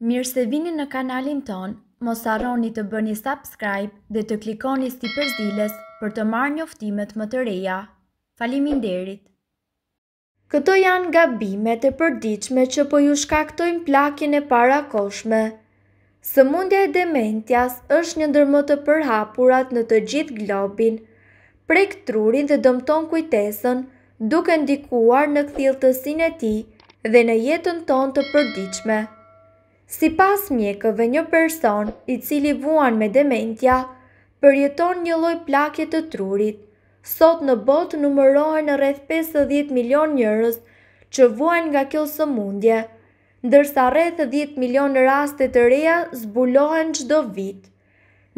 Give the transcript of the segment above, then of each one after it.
Mirë se vini në kanalin tonë, mos harroni të bëni subscribe dhe të klikoni sipër ziles për të marrë njoftimet më të reja. Faleminderit! Këto janë gabimet e përditshme që po ju shkaktojnë plakjen e parakohshme Sëmundja e dementjas është një ndër më të përhapurat në të gjithë globin. Prek trurin dhe dëmton kujtesën, duke ndikuar në kthjelltësinë e tij dhe në jetën tonë të përditshme. Sipas mjekëve një person i cili vuan me dementja, përjeton një lloj plakje të trurit. Sot në botë numërohen rreth pesëdhjetë milionë njerëz që vuajnë nga kjo sëmundje. ndërsa rreth dhjetë milionë raste të reja zbulohen çdo vit.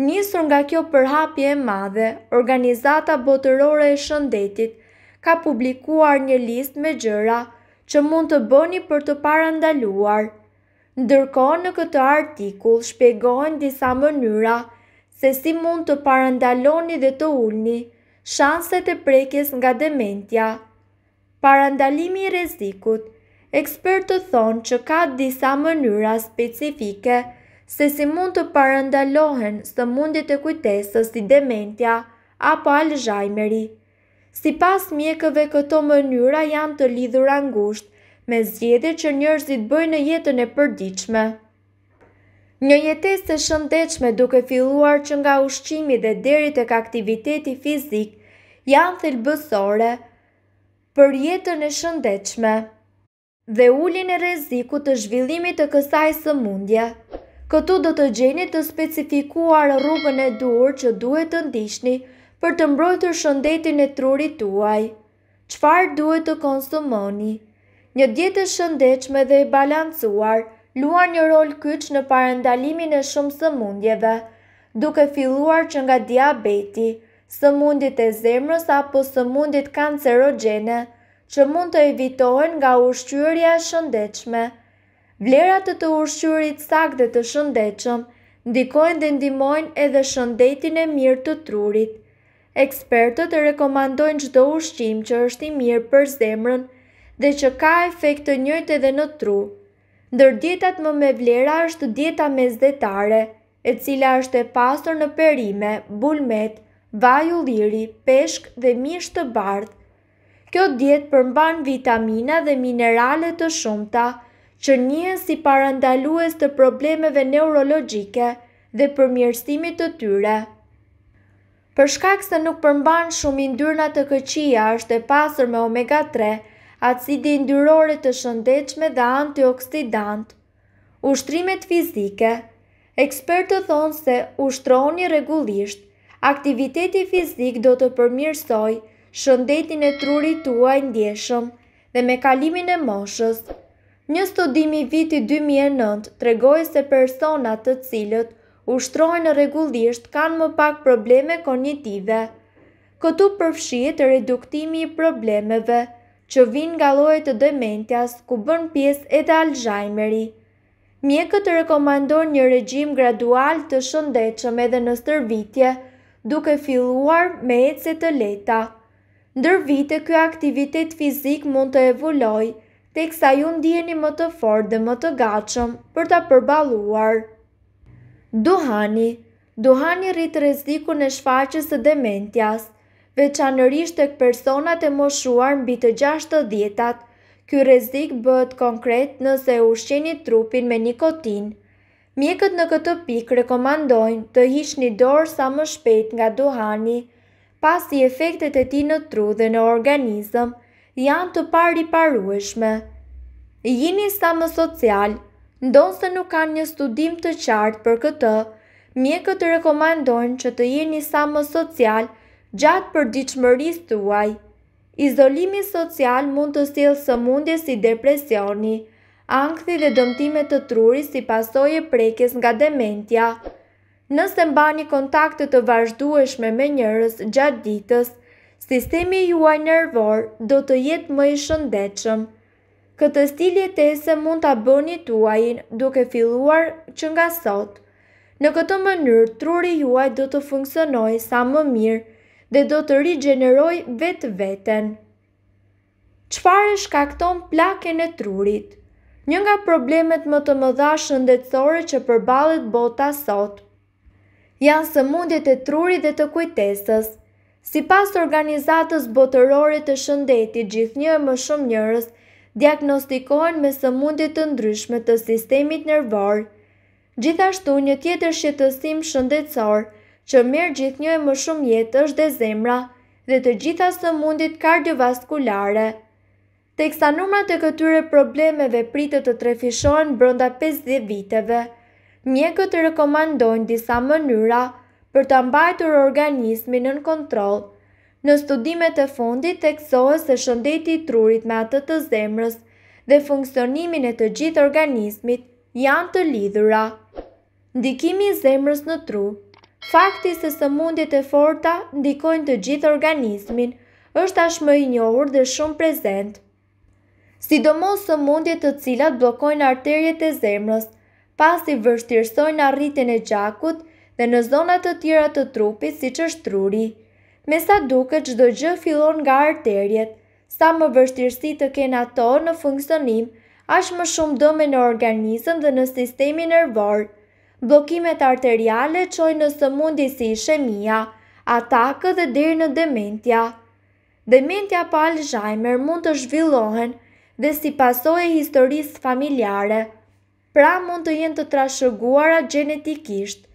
Nisur nga kjo përhapje e madhe, Organizata Botërore e Shëndetit ka publikuar një listë me gjëra që mund të bëni për të parandaluar. Ndërkohë në këtë artikull shpjegohen disa mënyra se si mund të parandaloni dhe të ulni shanset e prekjes nga dementja. Parandalimi i rrezikut, Ekspertët thonë që ka disa mënyra specifike se si mund të parandalohen sëmundjet e kujtesës si dementja apo Alzheimeri. Sipas mjekëve këto mënyra janë të lidhura ngushtë me zgjedhjet që njerëzit bëjnë në jetën e përditshme. Një jetesë e shëndetshme duke filluar që nga ushqimi dhe deri tek aktiviteti fizik janë thelbësore për jetën e shëndetshme dhe uljen e rrezikut të zhvillimit të kësaj sëmundje. Këtu do të gjeni të specifikuar rrugën e duhur që duhet të ndiqni për të mbrojtur shëndetin e trurit tuaj. Çfarë duhet të konsumoni? Një dietë e shëndetshme dhe e balancuar luan një rol kyç në parandalimin e shumë sëmundjeve, duke filluar që nga diabeti, sëmundjet e zemrës apo sëmundjet kancerogjene, që mund të evitohen nga ushqyerja e shëndetshme. Vlerat e të ushqyerit saktë dhe të shëndetshëm ndikojnë dhe ndihmojnë edhe shëndetin e mirë të trurit. Ekspertët rekomandojnë çdo ushqim që është i mirë për zemrën dhe që ka efekt të njëjtë edhe në tru. Ndër dietat më me vlera është dieta mesdhetare, e cila është e pasur në perime, bulmet, vaj ulliri, peshk dhe mish të bardhë. Kjo dietë përmban vitamina dhe minerale të shumta, që njihen si parandalues të problemeve neurologjike dhe përmirësimit të tyre. Për shkak se nuk përmban shumë yndyrna të këqija, është e pasur me omega tre, acide yndyrore të shëndetshme dhe antioksidantë. Ushtrimet fizike, Ekspertët thonë se ushtroni rregullisht. Aktiviteti fizik do të përmirësojë shëndetin e trurit tuaj ndjeshëm dhe me kalimin e moshës. Një studim i vitit dy mijë e nëntë tregoi se personat të cilët ushtrojnë rregullisht kanë më pak probleme kognitive. Këtu përfshihet reduktimi i problemeve që vijnë nga llojet e dementias ku bën pjesë edhe Alzheimeri. Mjekët rekomandojnë një regjim gradual të shëndetshëm edhe në stërvitje duke filluar me ecje të lehta. Ndër vite ky aktivitet fizik mund të evolojë, teksa ju ndiheni më të fortë dhe më të gatshëm për ta përballuar. Duhani, Duhani rrit rrezikun e shfaqjes së dementias, veçanërisht tek personat e moshuar mbi të gjashtëdhjetat. Ky rrezik bëhet konkret nëse ushqeni trupin me nikotinë. Mjekët në këtë pikë rekomandojnë të hiqni dorë sa më shpejt nga duhani, pasi efektet e tij në tru dhe në organizëm janë të pariparueshme. Jini sa më social, Ndonëse nuk kanë një studim të qartë për këtë, mjekët rekomandojnë që të jeni sa më social gjatë përditshmërisë tuaj. Izolimi social mund të sjellë sëmundje si depresioni, ankthi dhe dëmtime të trurit si pasojë e prekjes nga dementia. Nëse mbani kontakte të vazhdueshme me njerëz gjatë ditës, sistemi juaj nervor do të jetë më i shëndetshëm, Këtë stil jetese mund ta bëni tuajin duke filluar që nga sot. Në këtë mënyrë truri juaj do të funksionojë sa më mirë dhe do të rigjenerojë vetveten. Çfarë shkakton plakjen e trurit? Një nga problemet më të mëdha shëndetësore që përballet bota sot, Janë sëmundjet e trurit dhe të kujtesës. Sipas Organizatës Botërore të Shëndetit gjithnjë e më shumë njerëz diagnostikohen me sëmundje të ndryshme të sistemit nervor. Gjithashtu një tjetër shqetësim shëndetësor që merr gjithnjë e më shumë jetë është dhe zemra dhe të gjitha sëmundjet kardiovaskulare. Teksa numrat e këtyre problemeve pritet të trefishohen brenda pesëdhjetë viteve, mjekët rekomandojnë disa mënyra për ta mbajtur organizmin nën kontroll. Në studimet e fundit theksohet se shëndeti i trurit me atë të zemrës dhe funksionimin e të gjithë organizmit janë të lidhura. Ndikimi i zemrës në tru. Fakti se sëmundjet e forta ndikojnë të gjithë organizmin është tashmë i njohur dhe shumë prezent. Sidomos sëmundjet të cilat bllokojnë arteriet e zemrës, pasi vështirësojnë arritjen e gjakut dhe në zona të tjera të trupit siç është truri. Mesa duket çdo gjë fillon nga arteriet, Sa më vështirësi të kenë ato në funksionim, aq më shumë dëme në organizëm dhe në sistemin nervor. Bllokimet arteriale çojnë në sëmundje si ishemia, atakë dhe deri në dementia. Dementia apo Alzheimer mund të zhvillohen dhe si pasojë e historisë familjare. Pra mund të jenë të trashëguara gjenetikisht.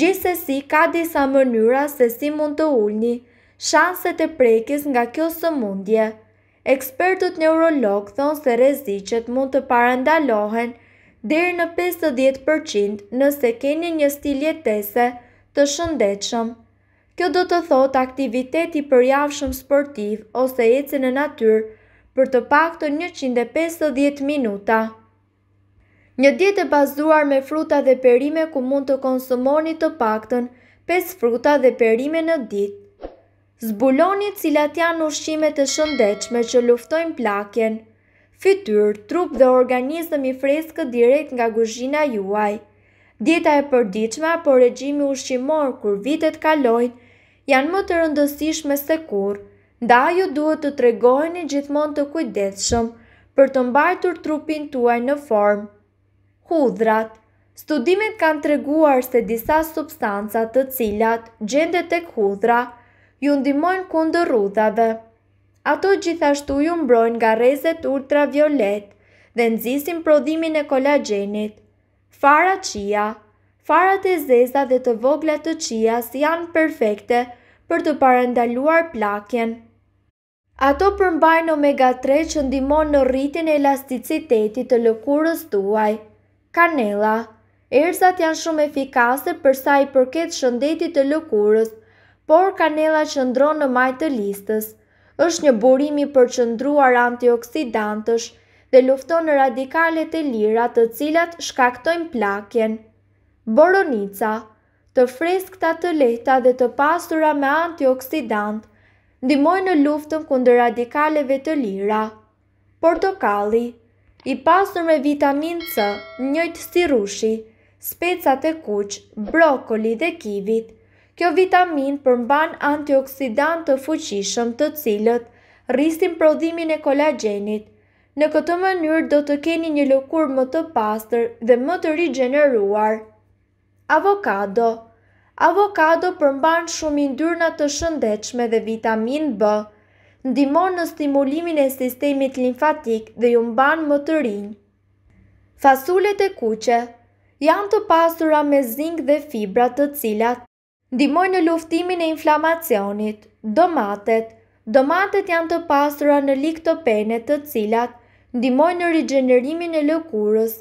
Gjithsesi ka disa mënyra se si mund të ulni shanset e prekjes nga kjo sëmundje. Ekspertët neurologë thonë se rreziqet mund të parandalohen deri në pesëdhjetë përqind nëse keni një stil jetese të shëndetshëm. Kjo do të thotë aktivitet i përjavshëm sportiv ose ecje në natyrë për të paktën njëqind e pesëdhjetë minuta. Një dietë e bazuar me fruta dhe perime ku mund të konsumoni të paktën pesë fruta dhe perime në ditë. Zbuloni cilat janë ushqimet e shëndetshme që luftojnë plakjen, fytyrë, trup dhe organizëm i freskët direkt nga kuzhina juaj. Dieta e përditshme apo regjimi ushqimor kur vitet kalojnë janë më të rëndësishme se kurrë. Ndaj ju duhet të tregoheni gjithmonë të kujdesshëm për të mbajtur trupin tuaj në formë. Hudhrat. Studimet kanë treguar se disa substanca të cilat gjendet tek hudhra ju ndihmojnë kundër rrudhave. Ato gjithashtu ju mbrojnë nga rrezet ultraviolet dhe nxisin prodhimin e kolagjenit. Fara chia, Farat e zeza dhe të vogla të chias janë perfekte për të parandaluar plakjen. Ato përmbajnë omega tre që ndihmon në rritjen e elasticitetit të lëkurës tuaj. Kanella, Erëzat janë shumë efikase për sa i përket shëndetit të lëkurës, por kanella qëndron në majë të listës, Është një burim i përqendruar antioksidantësh dhe lufton radikalet e lira të cilat shkaktojnë plakjen. Boronica, të freskëta të lehta dhe të pasura me antioksidantë, ndihmojnë në luftën kundër radikaleve të lira. Portokalli, i pasur me vitaminë C njëjtë si rrushi, specat e kuq, brokoli dhe kivit. Kjo vitaminë përmban antioksidantë të fuqishëm të cilët rrisin prodhimin e kolagjenit. Në këtë mënyrë do të keni një lëkurë më të pastër dhe më të rigjeneruar. Avokado, Avokado përmban shumë yndyrna të shëndetshme dhe vitaminë B. Ndihmon në stimulimin e sistemit limfatik dhe ju mban më të rinj. Fasulet e kuqe, Janë të pasura me zink dhe fibra të cilat. Ndihmojnë në luftimin e inflamacionit. Domatet. Domatet janë të pasura në liktopene të cilat ndihmojnë në rigjenerimin e lëkurës.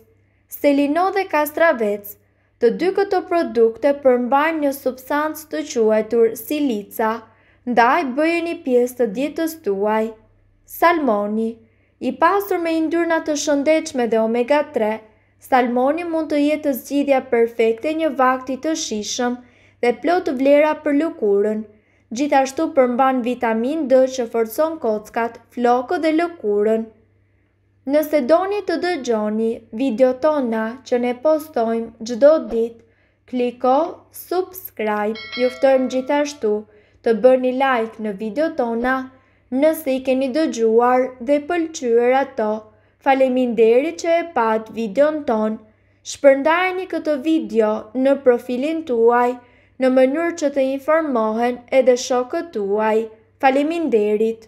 Selino dhe kastravec. Të dy këto produkte përmbajnë një substancë të quajtur silica, ndaj bëjeni pjesë të dietës tuaj. Salmoni. I pasur me yndyrna të shëndetshme dhe omega tre, Salmoni mund të jetë zgjidhja perfekte e një vakti të shijshëm dhe plot vlera për lëkurën. Gjithashtu përmban vitaminë D që forcon kockat, flokët dhe lëkurën. Nëse doni të dëgjoni videot tona që ne postojmë çdo ditë, Kliko Subscribe Ju ftojmë gjithashtu të bëni like në videot tona nëse i keni dëgjuar dhe pëlqyer ato. Faleminderit që e patë videon tonë! Shpërndajeni këtë video në profilin tuaj në mënyrë që të informohen edhe shokët tuaj. Faleminderit!